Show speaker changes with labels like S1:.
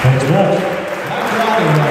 S1: Thanks a lot.